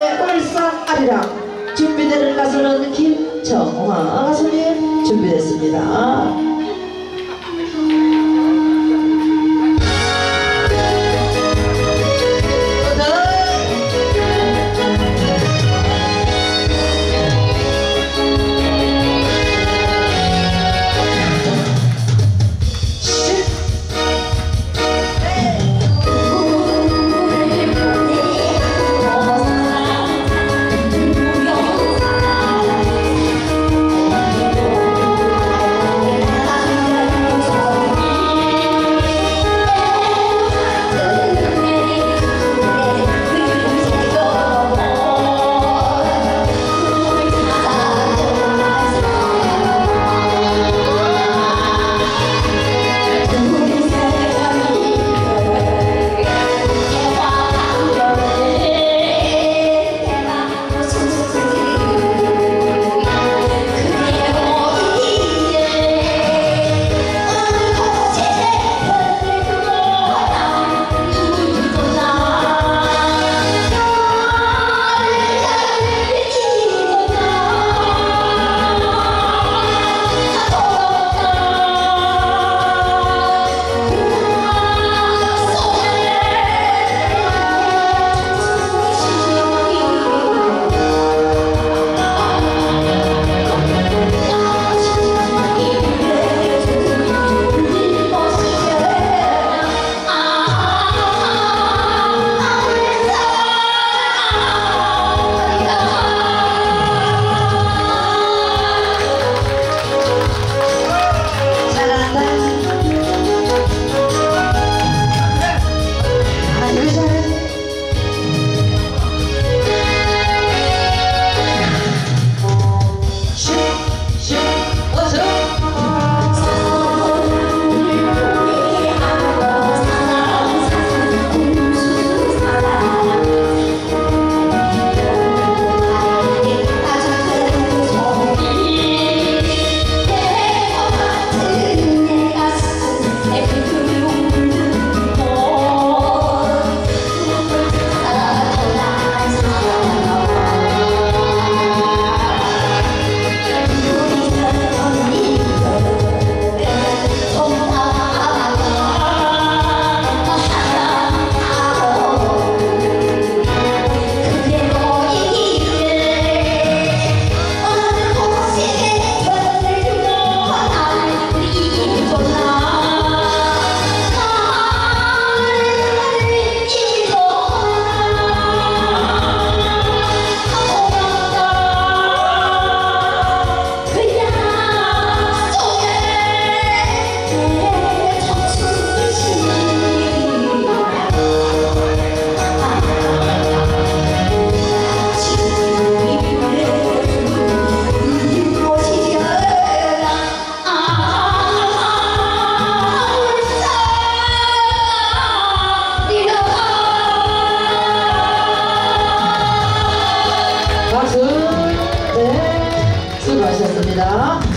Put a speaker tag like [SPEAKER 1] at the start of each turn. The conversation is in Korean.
[SPEAKER 1] 울산 아리랑 준비되는 가수는 김정화 가수님 준비됐습니다. 감사합니다.